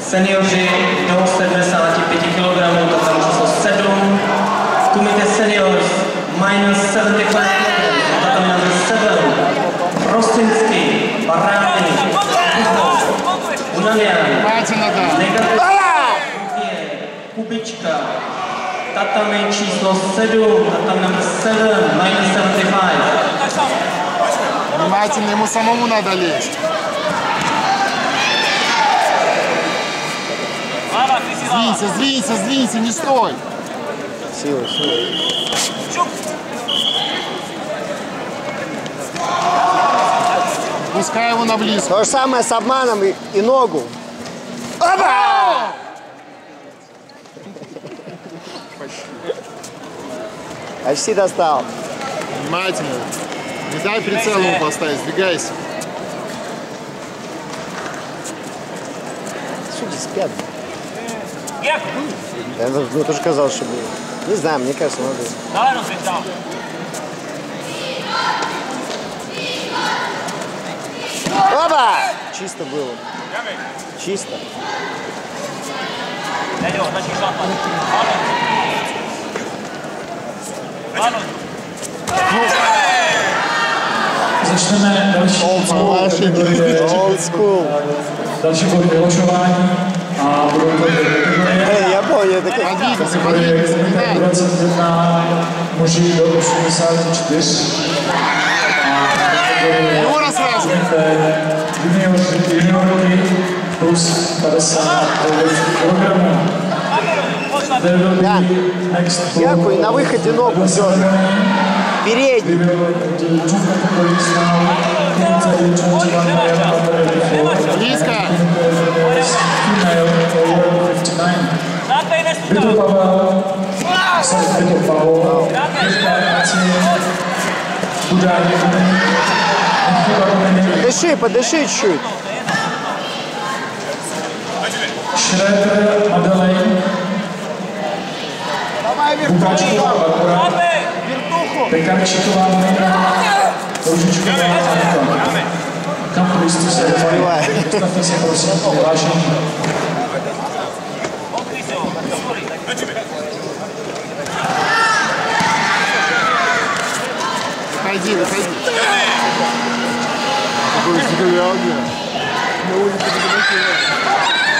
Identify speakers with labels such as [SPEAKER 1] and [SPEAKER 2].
[SPEAKER 1] Seniori do 75 kg, to tam číslo 7. V komité seniors minus 75 kg, to tam máme 7. Prostinský, Barání, Unanian, Negativ, Kubička, tatami číslo 7, tatam number 7, minus 75.
[SPEAKER 2] Внимательно, ему самому надо лезть. Сдвинься, сдвинься, сдвинься, не стой.
[SPEAKER 3] Сила, сила.
[SPEAKER 2] Пускай его на близко.
[SPEAKER 3] То же самое с обманом и, и ногу. Опа! Почти достал.
[SPEAKER 2] Внимательно. Не дай прицел ему поставить, сдвигайся.
[SPEAKER 3] Судьи спят. Я ну, тоже казалось, что было. Не знаю, мне кажется, надо. Опа! Чисто было. Чисто.
[SPEAKER 4] Začneme další
[SPEAKER 3] old.
[SPEAKER 4] Další body vyložování a budou to muži do 84. A. Junior, plus 50 kilogramů.
[SPEAKER 3] Да. Дякую, на выходе ногу все. Передний.
[SPEAKER 4] We will do two um cara titular, vai procurar. Tem cara titular, vai procurar.
[SPEAKER 3] Hoje de manhã,
[SPEAKER 4] lá no campo. Campo do Instituto Serifório, está fazendo a sua colagem. Perdido, perdido. Agora fica legal,
[SPEAKER 2] né? Meu olho está muito legal.